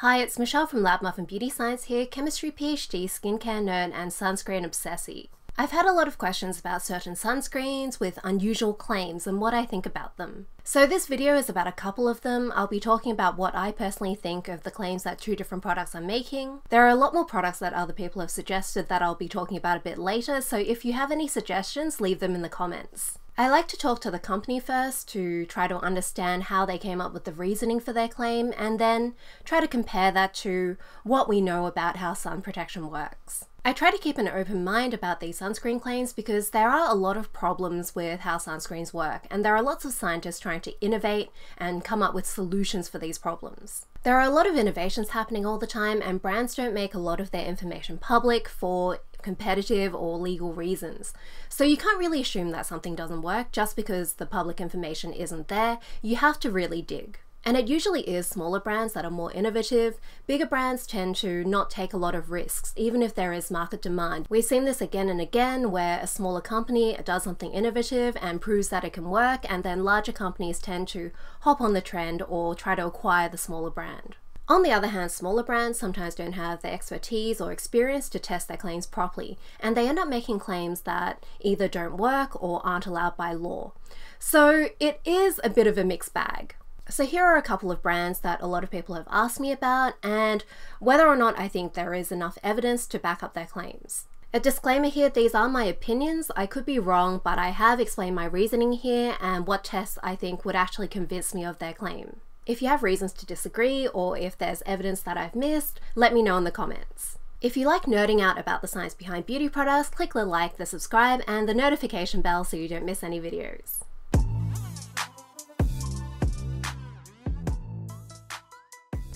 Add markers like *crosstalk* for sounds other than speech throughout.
Hi, it's Michelle from Lab Muffin Beauty Science here, chemistry PhD, skincare nerd, and sunscreen obsessee. I've had a lot of questions about certain sunscreens with unusual claims and what I think about them. So this video is about a couple of them. I'll be talking about what I personally think of the claims that two different products are making. There are a lot more products that other people have suggested that I'll be talking about a bit later, so if you have any suggestions, leave them in the comments. I like to talk to the company first to try to understand how they came up with the reasoning for their claim and then try to compare that to what we know about how sun protection works. I try to keep an open mind about these sunscreen claims because there are a lot of problems with how sunscreens work, and there are lots of scientists trying to innovate and come up with solutions for these problems. There are a lot of innovations happening all the time, and brands don't make a lot of their information public for competitive or legal reasons. So you can't really assume that something doesn't work just because the public information isn't there. You have to really dig. And it usually is smaller brands that are more innovative. Bigger brands tend to not take a lot of risks, even if there is market demand. We've seen this again and again where a smaller company does something innovative and proves that it can work, and then larger companies tend to hop on the trend or try to acquire the smaller brand. On the other hand, smaller brands sometimes don't have the expertise or experience to test their claims properly, and they end up making claims that either don't work or aren't allowed by law. So it is a bit of a mixed bag. So here are a couple of brands that a lot of people have asked me about and whether or not I think there is enough evidence to back up their claims. A disclaimer here, these are my opinions, I could be wrong, but I have explained my reasoning here and what tests I think would actually convince me of their claim. If you have reasons to disagree or if there's evidence that I've missed, let me know in the comments. If you like nerding out about the science behind beauty products, click the like, the subscribe, and the notification bell so you don't miss any videos.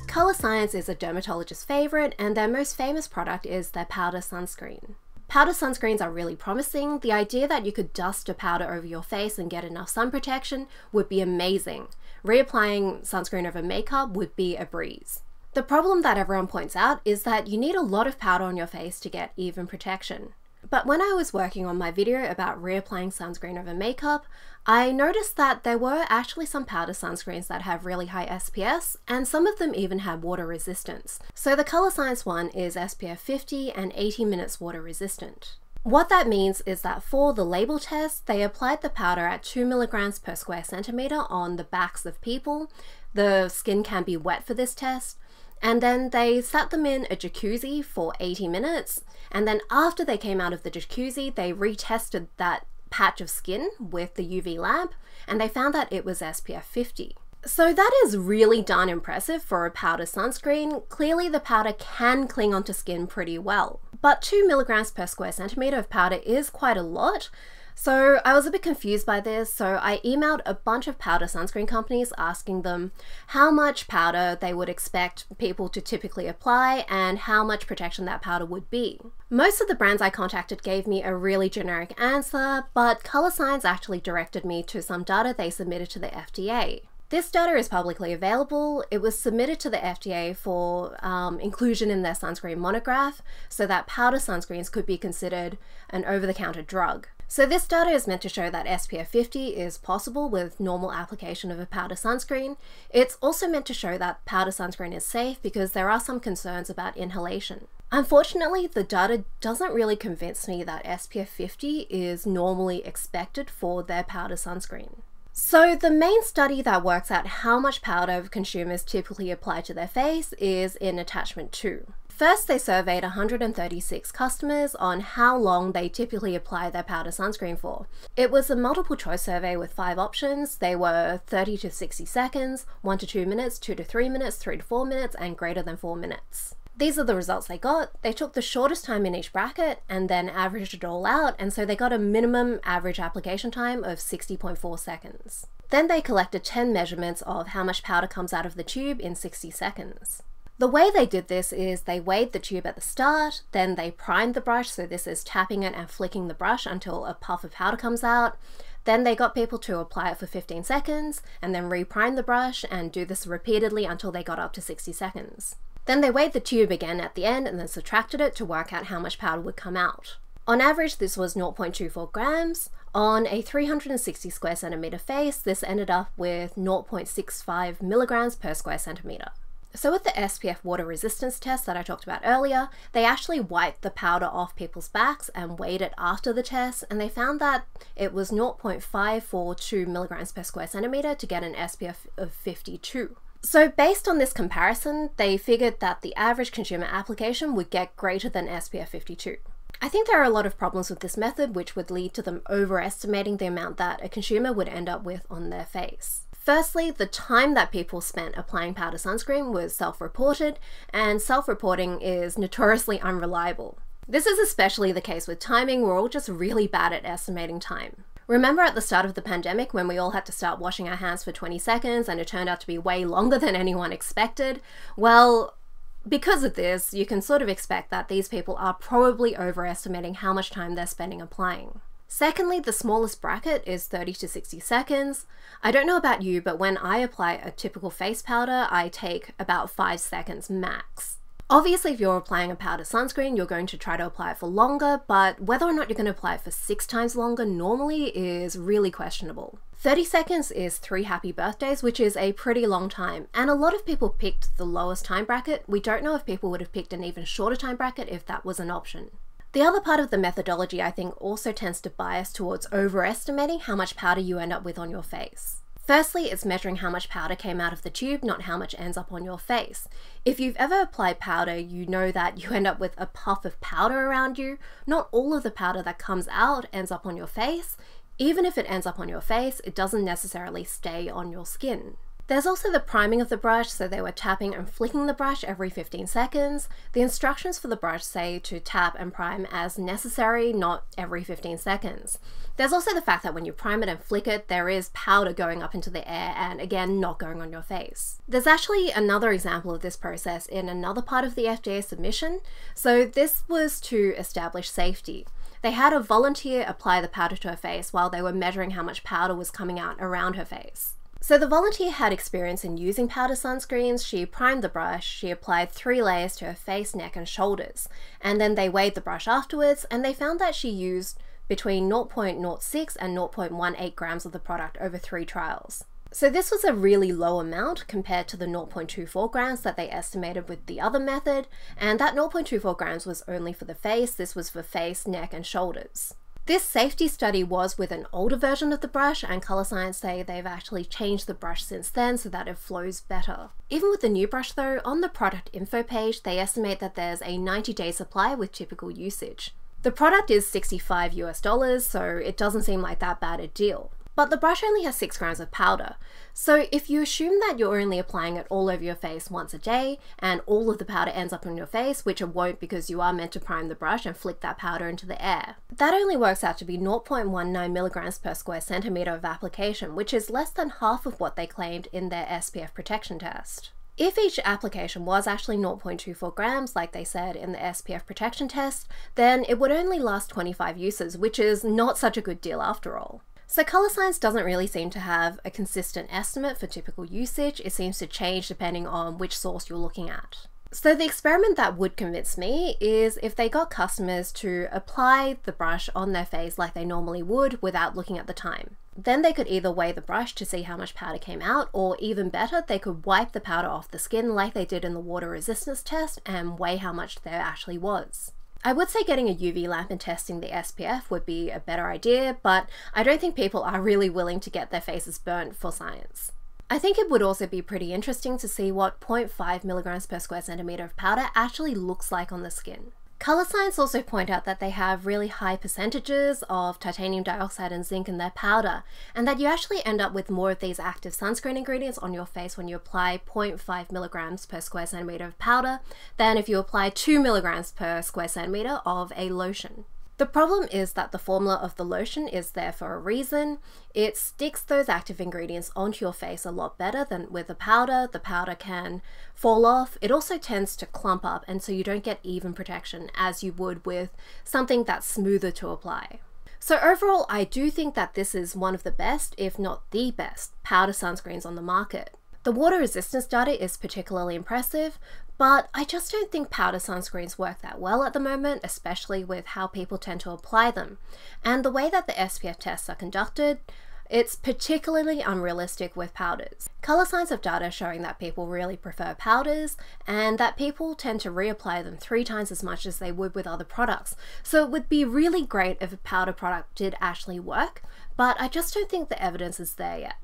Colorescience is a dermatologist's favourite, and their most famous product is their powder sunscreen. Powder sunscreens are really promising. The idea that you could dust a powder over your face and get enough sun protection would be amazing. Reapplying sunscreen over makeup would be a breeze. The problem that everyone points out is that you need a lot of powder on your face to get even protection. But when I was working on my video about reapplying sunscreen over makeup, I noticed that there were actually some powder sunscreens that have really high SPF, and some of them even have water resistance. So the Colorescience one is SPF 50 and 80 minutes water resistant. What that means is that for the label test, they applied the powder at 2 milligrams per square centimeter on the backs of people. The skin can be wet for this test, and then they sat them in a jacuzzi for 80 minutes. And then after they came out of the jacuzzi, they retested that patch of skin with the UV lamp and they found that it was SPF 50. So that is really darn impressive for a powder sunscreen. Clearly the powder can cling onto skin pretty well. But 2 milligrams per square centimeter of powder is quite a lot, so I was a bit confused by this, so I emailed a bunch of powder sunscreen companies asking them how much powder they would expect people to typically apply and how much protection that powder would be. Most of the brands I contacted gave me a really generic answer, but Colorescience actually directed me to some data they submitted to the FDA. This data is publicly available. It was submitted to the FDA for um, inclusion in their sunscreen monograph so that powder sunscreens could be considered an over the counter drug. So this data is meant to show that SPF 50 is possible with normal application of a powder sunscreen. It's also meant to show that powder sunscreen is safe because there are some concerns about inhalation. Unfortunately, the data doesn't really convince me that SPF 50 is normally expected for their powder sunscreen. So the main study that works out how much powder consumers typically apply to their face is in attachment 2. First, they surveyed 136 customers on how long they typically apply their powder sunscreen for. It was a multiple choice survey with five options. They were 30 to 60 seconds, 1 to 2 minutes, 2 to 3 minutes, 3 to 4 minutes, and greater than 4 minutes. These are the results they got. They took the shortest time in each bracket and then averaged it all out, and so they got a minimum average application time of 60.4 seconds. Then they collected 10 measurements of how much powder comes out of the tube in 60 seconds. The way they did this is they weighed the tube at the start, then they primed the brush, so this is tapping it and flicking the brush until a puff of powder comes out. Then they got people to apply it for 15 seconds, and then reprime the brush and do this repeatedly until they got up to 60 seconds. Then they weighed the tube again at the end and then subtracted it to work out how much powder would come out. On average, this was 0.24 grams. On a 360 square centimeter face, this ended up with 0.65 milligrams per square centimeter. So with the SPF water resistance test that I talked about earlier, they actually wiped the powder off people's backs and weighed it after the test, and they found that it was 0.542 milligrams per square centimeter to get an SPF of 52. So based on this comparison, they figured that the average consumer application would get greater than SPF 52. I think there are a lot of problems with this method which would lead to them overestimating the amount that a consumer would end up with on their face. Firstly, the time that people spent applying powder sunscreen was self reported, and self reporting is notoriously unreliable. This is especially the case with timing, we're all just really bad at estimating time. Remember at the start of the pandemic when we all had to start washing our hands for 20 seconds and it turned out to be way longer than *laughs* anyone expected? Well, because of this, you can sort of expect that these people are probably overestimating how much time they're spending applying. Secondly, the smallest bracket is 30 to 60 seconds. I don't know about you, but when I apply a typical face powder, I take about 5 seconds max. Obviously, if you're applying a powder sunscreen, you're going to try to apply it for longer, but whether or not you're going to apply it for six times longer normally is really questionable. 30 seconds is three happy birthdays, which is a pretty long time, and a lot of people picked the lowest time bracket. We don't know if people would have picked an even shorter time bracket if that was an option. The other part of the methodology I think also tends to bias towards overestimating how much powder you end up with on your face. Firstly, it's measuring how much powder came out of the tube, not how much ends up on your face. If you've ever applied powder, you know that you end up with a puff of powder around you. Not all of the powder that comes out ends up on your face. Even if it ends up on your face, it doesn't necessarily stay on your skin. There's also the priming of the brush, so they were tapping and flicking the brush every 15 seconds. The instructions for the brush say to tap and prime as necessary, not every 15 seconds. There's also the fact that when you prime it and flick it, there is powder going up into the air and again, not going on your face. There's actually another example of this process in another part of the FDA submission. So this was to establish safety. They had a volunteer apply the powder to her face while they were measuring how much powder was coming out around her face. So the volunteer had experience in using powder sunscreens. She primed the brush, she applied three layers to her face, neck, and shoulders, and then they weighed the brush afterwards and they found that she used between 0.06 and 0.18 grams of the product over three trials. So this was a really low amount compared to the 0.24 grams that they estimated with the other method, and that 0.24 grams was only for the face, this was for face, neck, and shoulders. This safety study was with an older version of the brush, and Colorescience say they've actually changed the brush since then so that it flows better. Even with the new brush though, on the product info page, they estimate that there's a 90 day supply with typical usage. The product is 65 US dollars, so it doesn't seem like that bad a deal. But the brush only has 6 grams of powder, so if you assume that you're only applying it all over your face once a day, and all of the powder ends up on your face, which it won't because you are meant to prime the brush and flick that powder into the air, that only works out to be 0.19 milligrams per square centimeter of application, which is less than half of what they claimed in their SPF protection test. If each application was actually 0.24 grams, like they said in the SPF protection test, then it would only last 25 uses, which is not such a good deal after all. So Colorescience doesn't really seem to have a consistent estimate for typical usage. It seems to change depending on which source you're looking at. So the experiment that would convince me is if they got customers to apply the brush on their face like they normally would without looking at the time. Then they could either weigh the brush to see how much powder came out, or even better, they could wipe the powder off the skin like they did in the water resistance test and weigh how much there actually was. I would say getting a UV lamp and testing the SPF would be a better idea, but I don't think people are really willing to get their faces burnt for science. I think it would also be pretty interesting to see what 0.5 milligrams per square centimeter of powder actually looks like on the skin. Colorescience also point out that they have really high percentages of titanium dioxide and zinc in their powder, and that you actually end up with more of these active sunscreen ingredients on your face when you apply 0.5 milligrams per square centimeter of powder than if you apply 2 milligrams per square centimeter of a lotion. The problem is that the formula of the lotion is there for a reason. It sticks those active ingredients onto your face a lot better than with a powder. The powder can fall off. It also tends to clump up and so you don't get even protection as you would with something that's smoother to apply. So overall, I do think that this is one of the best, if not the best, powder sunscreens on the market. The water resistance data is particularly impressive, but I just don't think powder sunscreens work that well at the moment, especially with how people tend to apply them. And the way that the SPF tests are conducted, It's particularly unrealistic with powders. Colorescience have data showing that people really prefer powders and that people tend to reapply them three times as much as they would with other products. So it would be really great if a powder product did actually work, but I just don't think the evidence is there yet.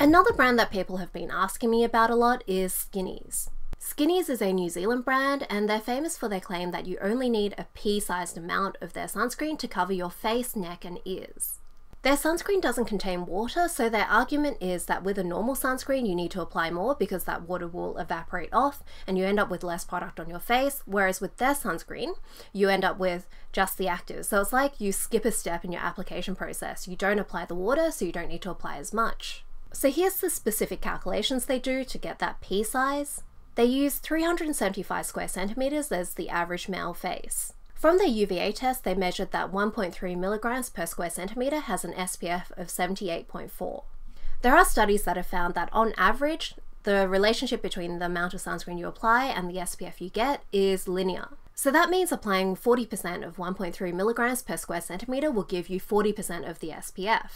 Another brand that people have been asking me about a lot is Skinnies. Skinnies is a New Zealand brand and they're famous for their claim that you only need a pea-sized amount of their sunscreen to cover your face, neck and ears. Their sunscreen doesn't contain water, so their argument is that with a normal sunscreen you need to apply more because that water will evaporate off and you end up with less product on your face, whereas with their sunscreen you end up with just the active. So it's like you skip a step in your application process. You don't apply the water, so you don't need to apply as much. So here's the specific calculations they do to get that pea size. They use 375 square centimeters as the average male face. From their UVA test, they measured that 1.3 milligrams per square centimeter has an SPF of 78.4. There are studies that have found that on average, the relationship between the amount of sunscreen you apply and the SPF you get is linear. So that means applying 40% of 1.3 milligrams per square centimeter will give you 40% of the SPF.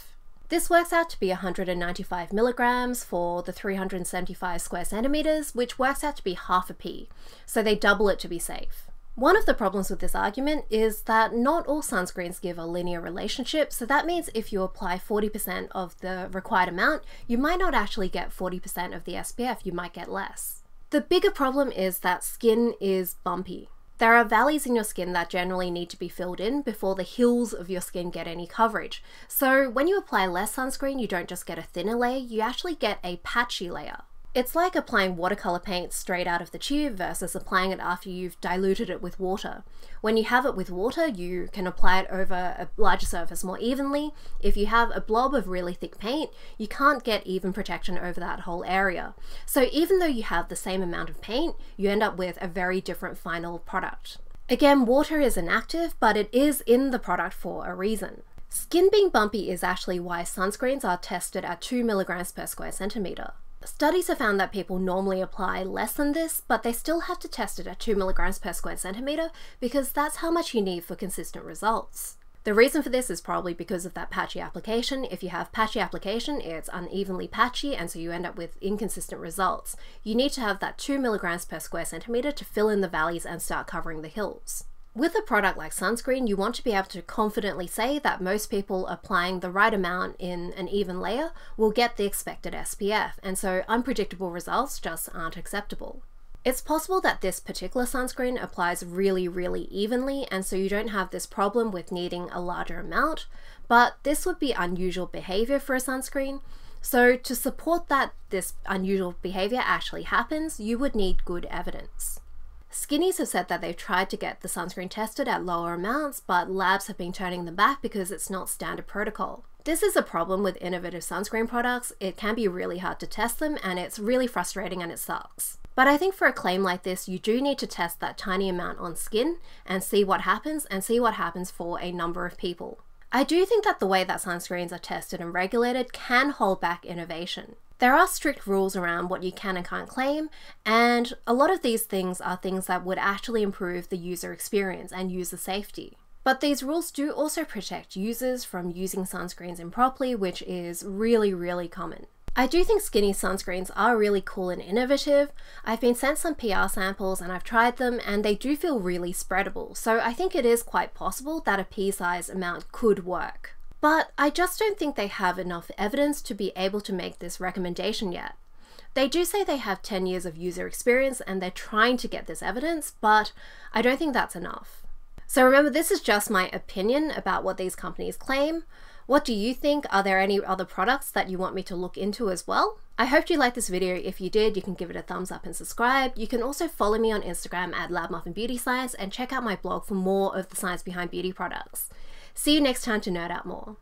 This works out to be 195 milligrams for the 375 square centimeters, which works out to be half a pea, so they double it to be safe. One of the problems with this argument is that not all sunscreens give a linear relationship, so that means if you apply 40% of the required amount, you might not actually get 40% of the SPF, you might get less. The bigger problem is that skin is bumpy. There are valleys in your skin that generally need to be filled in before the hills of your skin get any coverage. So when you apply less sunscreen, you don't just get a thinner layer, you actually get a patchy layer. It's like applying watercolor paint straight out of the tube versus applying it after you've diluted it with water. When you have it with water, you can apply it over a larger surface more evenly. If you have a blob of really thick paint, you can't get even protection over that whole area. So even though you have the same amount of paint, you end up with a very different final product. Again, water is inactive, but it is in the product for a reason. Skin being bumpy is actually why sunscreens are tested at 2 milligrams per square centimeter. Studies have found that people normally apply less than this, but they still have to test it at 2 milligrams per square centimeter because that's how much you need for consistent results. The reason for this is probably because of that patchy application. If you have patchy application, it's unevenly patchy and so you end up with inconsistent results. You need to have that 2 milligrams per square centimeter to fill in the valleys and start covering the hills. With a product like sunscreen, you want to be able to confidently say that most people applying the right amount in an even layer will get the expected SPF, and so unpredictable results just aren't acceptable. It's possible that this particular sunscreen applies really, really evenly, and so you don't have this problem with needing a larger amount, but this would be unusual behavior for a sunscreen. So to support that this unusual behavior actually happens, you would need good evidence. Skinnies have said that they've tried to get the sunscreen tested at lower amounts, but labs have been turning them back because it's not standard protocol. This is a problem with innovative sunscreen products. It can be really hard to test them and it's really frustrating and it sucks. But I think for a claim like this, you do need to test that tiny amount on skin and see what happens and see what happens for a number of people. I do think that the way that sunscreens are tested and regulated can hold back innovation. There are strict rules around what you can and can't claim, and a lot of these things are things that would actually improve the user experience and user safety. But these rules do also protect users from using sunscreens improperly, which is really, really common. I do think skinny sunscreens are really cool and innovative. I've been sent some PR samples and I've tried them and they do feel really spreadable, so I think it is quite possible that a pea-sized amount could work. But I just don't think they have enough evidence to be able to make this recommendation yet. They do say they have 10 years of user experience and they're trying to get this evidence, but I don't think that's enough. So remember, this is just my opinion about what these companies claim. What do you think? Are there any other products that you want me to look into as well? I hope you liked this video. If you did, you can give it a thumbs up and subscribe. You can also follow me on Instagram at LabMuffin Beauty Science and check out my blog for more of the science behind beauty products. See you next time to nerd out more.